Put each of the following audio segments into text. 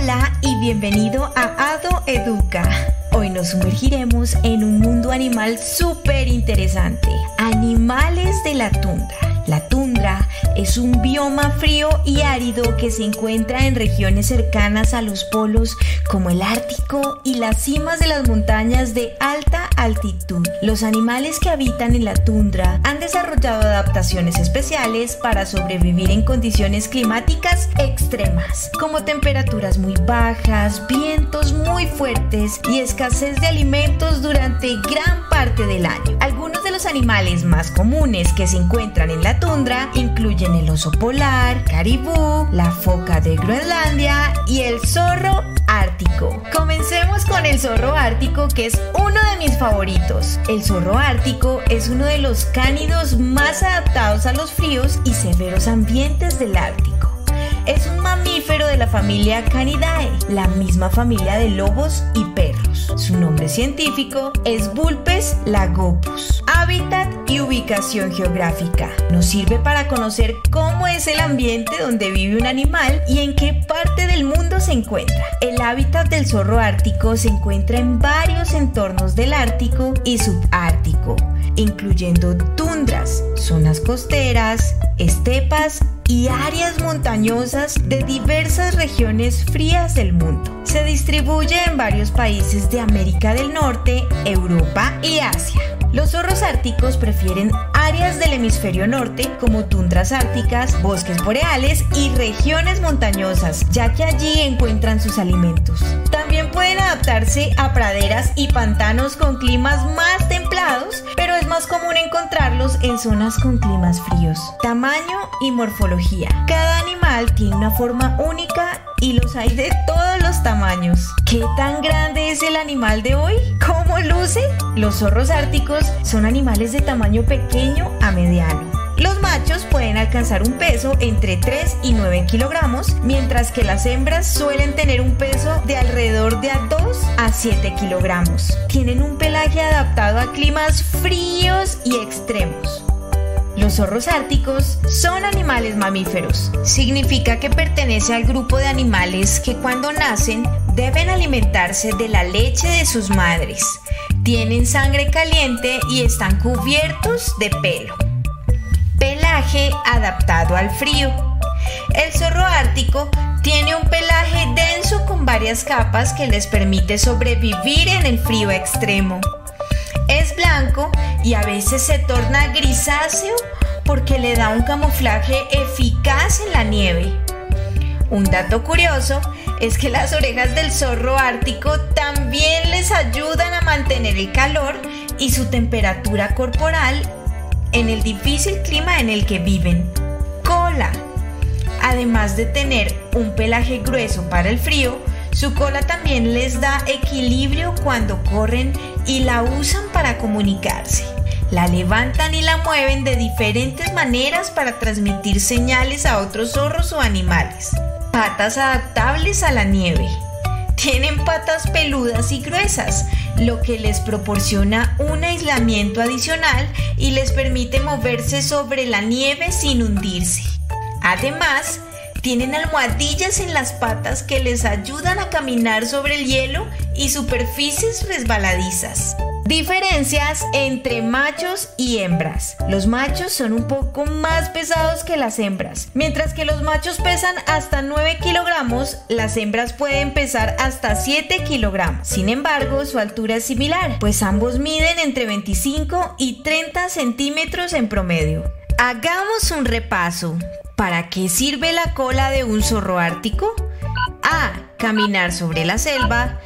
Hola y bienvenido a Ado Educa. Hoy nos sumergiremos en un mundo animal súper interesante. Animales de la tundra. La tundra es un bioma frío y árido que se encuentra en regiones cercanas a los polos como el Ártico y las cimas de las montañas de alta altitud. Los animales que habitan en la tundra han desarrollado adaptaciones especiales para sobrevivir en condiciones climáticas extremas, como temperaturas muy bajas, vientos muy fuertes y escasez de alimentos durante gran parte del año. Los animales más comunes que se encuentran en la tundra incluyen el oso polar, caribú, la foca de Groenlandia y el zorro ártico. Comencemos con el zorro ártico que es uno de mis favoritos. El zorro ártico es uno de los cánidos más adaptados a los fríos y severos ambientes del Ártico. Es un mamífero de la familia Canidae, la misma familia de lobos y perros. Su nombre científico es Vulpes lagopus. Hábitat y ubicación geográfica. Nos sirve para conocer cómo es el ambiente donde vive un animal y en qué parte del mundo se encuentra. El hábitat del zorro ártico se encuentra en varios entornos del Ártico y subártico, incluyendo tundras, zonas costeras, estepas y áreas montañosas de diversas regiones frías del mundo. Se distribuye en varios países de América del Norte, Europa y Asia. Los zorros árticos prefieren áreas del hemisferio norte como tundras árticas, bosques boreales y regiones montañosas, ya que allí encuentran sus alimentos. También pueden adaptarse a praderas y pantanos con climas más templados, más común encontrarlos en zonas con climas fríos. Tamaño y morfología. Cada animal tiene una forma única y los hay de todos los tamaños. ¿Qué tan grande es el animal de hoy? ¿Cómo luce? Los zorros árticos son animales de tamaño pequeño a mediano. Machos pueden alcanzar un peso entre 3 y 9 kilogramos, mientras que las hembras suelen tener un peso de alrededor de 2 a 7 kilogramos. Tienen un pelaje adaptado a climas fríos y extremos. Los zorros árticos son animales mamíferos. Significa que pertenece al grupo de animales que cuando nacen deben alimentarse de la leche de sus madres. Tienen sangre caliente y están cubiertos de pelo. Adaptado al frío. El zorro ártico tiene un pelaje denso con varias capas que les permite sobrevivir en el frío extremo. Es blanco y a veces se torna grisáceo porque le da un camuflaje eficaz en la nieve. Un dato curioso es que las orejas del zorro ártico también les ayudan a mantener el calor y su temperatura corporal en el difícil clima en el que viven. Cola. Además de tener un pelaje grueso para el frío, su cola también les da equilibrio cuando corren y la usan para comunicarse. La levantan y la mueven de diferentes maneras para transmitir señales a otros zorros o animales. Patas adaptables a la nieve. Tienen patas peludas y gruesas, lo que les proporciona un aislamiento adicional y les permite moverse sobre la nieve sin hundirse. Además, tienen almohadillas en las patas que les ayudan a caminar sobre el hielo y superficies resbaladizas. Diferencias entre machos y hembras. Los machos son un poco más pesados que las hembras. Mientras que los machos pesan hasta 9 kilogramos, las hembras pueden pesar hasta 7 kilogramos. Sin embargo, su altura es similar, pues ambos miden entre 25 y 30 centímetros en promedio. Hagamos un repaso. ¿Para qué sirve la cola de un zorro ártico? A. Caminar sobre la selva.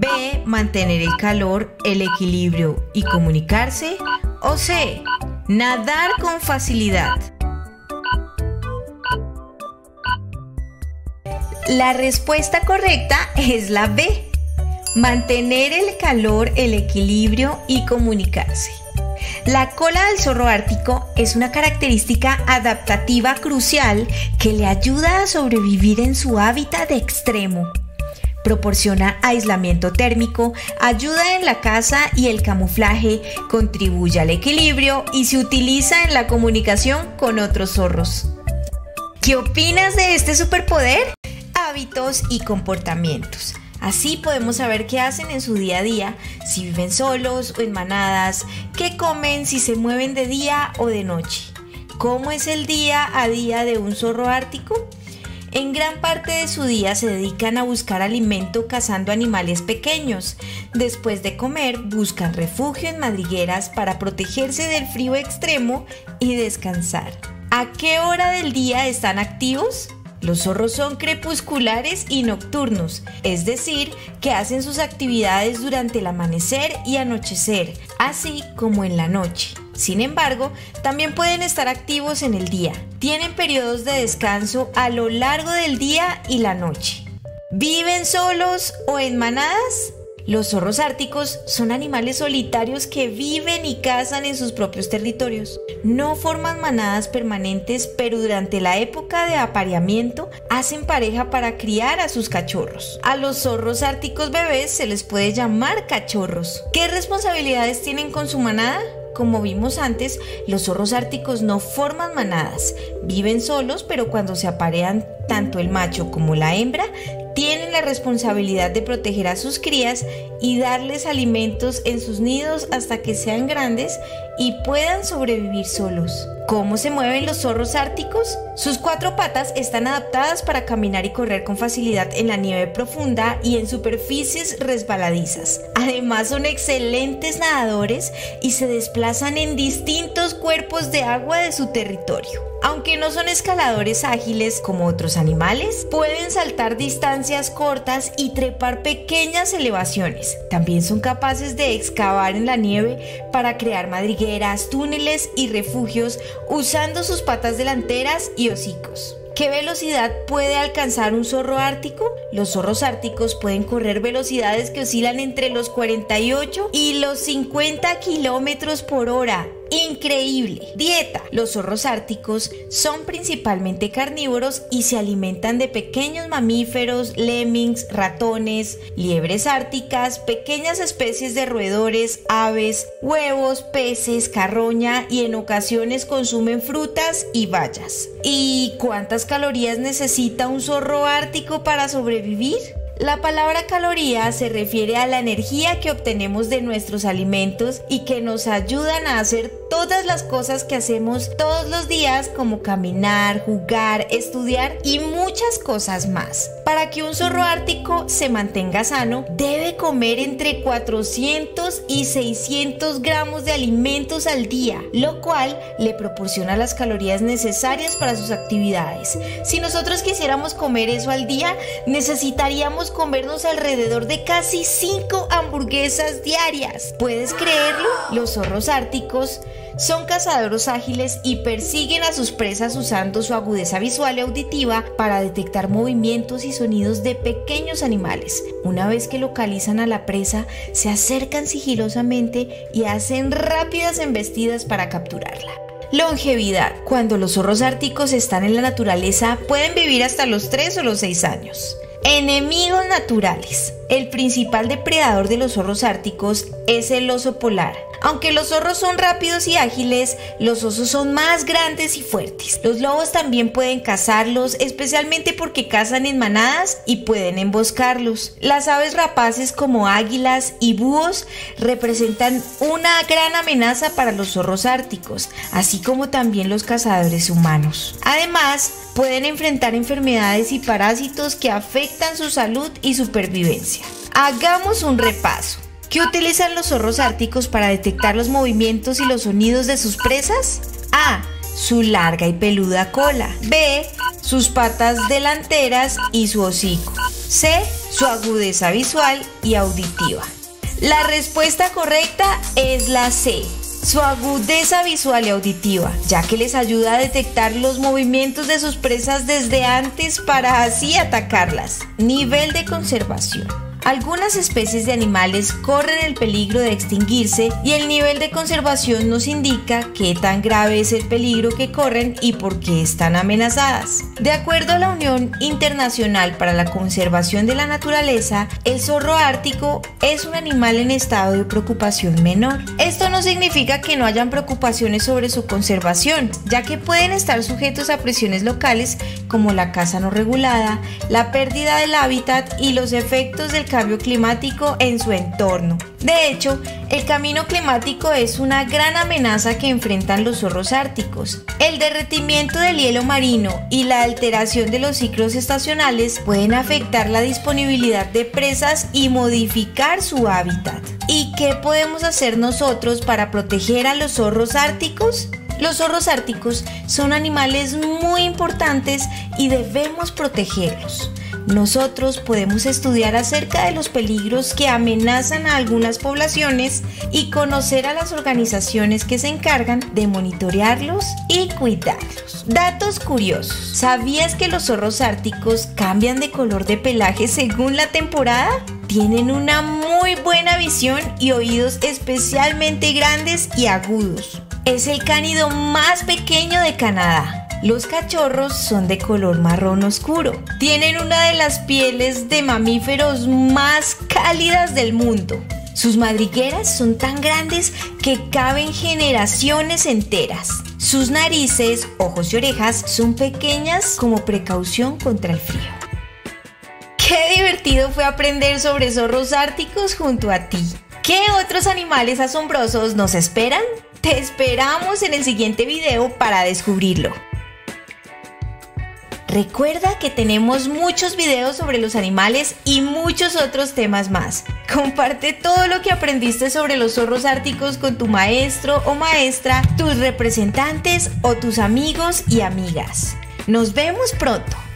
B. Mantener el calor, el equilibrio y comunicarse. O C. Nadar con facilidad. La respuesta correcta es la B. Mantener el calor, el equilibrio y comunicarse. La cola del zorro ártico es una característica adaptativa crucial que le ayuda a sobrevivir en su hábitat extremo. Proporciona aislamiento térmico, ayuda en la caza y el camuflaje, contribuye al equilibrio y se utiliza en la comunicación con otros zorros. ¿Qué opinas de este superpoder? hábitos y comportamientos. Así podemos saber qué hacen en su día a día, si viven solos o en manadas, qué comen, si se mueven de día o de noche. ¿Cómo es el día a día de un zorro ártico? En gran parte de su día se dedican a buscar alimento cazando animales pequeños. Después de comer, buscan refugio en madrigueras para protegerse del frío extremo y descansar. ¿A qué hora del día están activos? Los zorros son crepusculares y nocturnos, es decir, que hacen sus actividades durante el amanecer y anochecer, así como en la noche. Sin embargo, también pueden estar activos en el día. Tienen periodos de descanso a lo largo del día y la noche. ¿Viven solos o en manadas? Los zorros árticos son animales solitarios que viven y cazan en sus propios territorios. No forman manadas permanentes, pero durante la época de apareamiento hacen pareja para criar a sus cachorros. A los zorros árticos bebés se les puede llamar cachorros. ¿Qué responsabilidades tienen con su manada? Como vimos antes, los zorros árticos no forman manadas, viven solos, pero cuando se aparean tanto el macho como la hembra, tienen la responsabilidad de proteger a sus crías y darles alimentos en sus nidos hasta que sean grandes y puedan sobrevivir solos. ¿Cómo se mueven los zorros árticos? Sus cuatro patas están adaptadas para caminar y correr con facilidad en la nieve profunda y en superficies resbaladizas. Además son excelentes nadadores y se desplazan en distintos cuerpos de agua de su territorio. Aunque no son escaladores ágiles como otros animales, pueden saltar distancias cortas y trepar pequeñas elevaciones. También son capaces de excavar en la nieve para crear madrigueras, túneles y refugios usando sus patas delanteras y hocicos. ¿Qué velocidad puede alcanzar un zorro ártico? Los zorros árticos pueden correr velocidades que oscilan entre los 48 y los 50 kilómetros por hora increíble. Dieta. Los zorros árticos son principalmente carnívoros y se alimentan de pequeños mamíferos, lemmings, ratones, liebres árticas, pequeñas especies de roedores, aves, huevos, peces, carroña y en ocasiones consumen frutas y bayas. ¿Y cuántas calorías necesita un zorro ártico para sobrevivir? La palabra caloría se refiere a la energía que obtenemos de nuestros alimentos y que nos ayudan a hacer todas las cosas que hacemos todos los días como caminar, jugar, estudiar y muchas cosas más. Para que un zorro ártico se mantenga sano, debe comer entre 400 y 600 gramos de alimentos al día, lo cual le proporciona las calorías necesarias para sus actividades. Si nosotros quisiéramos comer eso al día, necesitaríamos comernos alrededor de casi 5 hamburguesas diarias. ¿Puedes creerlo? Los zorros árticos son cazadores ágiles y persiguen a sus presas usando su agudeza visual y auditiva para detectar movimientos y sonidos de pequeños animales. Una vez que localizan a la presa, se acercan sigilosamente y hacen rápidas embestidas para capturarla. Longevidad. Cuando los zorros árticos están en la naturaleza, pueden vivir hasta los 3 o los 6 años. Enemigos naturales. El principal depredador de los zorros árticos es el oso polar. Aunque los zorros son rápidos y ágiles, los osos son más grandes y fuertes. Los lobos también pueden cazarlos, especialmente porque cazan en manadas y pueden emboscarlos. Las aves rapaces como águilas y búhos representan una gran amenaza para los zorros árticos, así como también los cazadores humanos. Además, pueden enfrentar enfermedades y parásitos que afectan su salud y supervivencia. Hagamos un repaso. ¿Qué utilizan los zorros árticos para detectar los movimientos y los sonidos de sus presas? A. Su larga y peluda cola. B. Sus patas delanteras y su hocico. C. Su agudeza visual y auditiva. La respuesta correcta es la C. Su agudeza visual y auditiva, ya que les ayuda a detectar los movimientos de sus presas desde antes para así atacarlas. Nivel de conservación. Algunas especies de animales corren el peligro de extinguirse y el nivel de conservación nos indica qué tan grave es el peligro que corren y por qué están amenazadas. De acuerdo a la Unión Internacional para la Conservación de la Naturaleza, el zorro ártico es un animal en estado de preocupación menor. Esto no significa que no hayan preocupaciones sobre su conservación, ya que pueden estar sujetos a presiones locales como la caza no regulada, la pérdida del hábitat y los efectos del cambio climático en su entorno. De hecho, el camino climático es una gran amenaza que enfrentan los zorros árticos. El derretimiento del hielo marino y la alteración de los ciclos estacionales pueden afectar la disponibilidad de presas y modificar su hábitat. ¿Y qué podemos hacer nosotros para proteger a los zorros árticos? Los zorros árticos son animales muy importantes y debemos protegerlos. Nosotros podemos estudiar acerca de los peligros que amenazan a algunas poblaciones y conocer a las organizaciones que se encargan de monitorearlos y cuidarlos. Datos curiosos. ¿Sabías que los zorros árticos cambian de color de pelaje según la temporada? Tienen una muy buena visión y oídos especialmente grandes y agudos. Es el cánido más pequeño de Canadá. Los cachorros son de color marrón oscuro. Tienen una de las pieles de mamíferos más cálidas del mundo. Sus madrigueras son tan grandes que caben generaciones enteras. Sus narices, ojos y orejas son pequeñas como precaución contra el frío. Qué divertido fue aprender sobre zorros árticos junto a ti. ¿Qué otros animales asombrosos nos esperan? Te esperamos en el siguiente video para descubrirlo. Recuerda que tenemos muchos videos sobre los animales y muchos otros temas más. Comparte todo lo que aprendiste sobre los zorros árticos con tu maestro o maestra, tus representantes o tus amigos y amigas. Nos vemos pronto.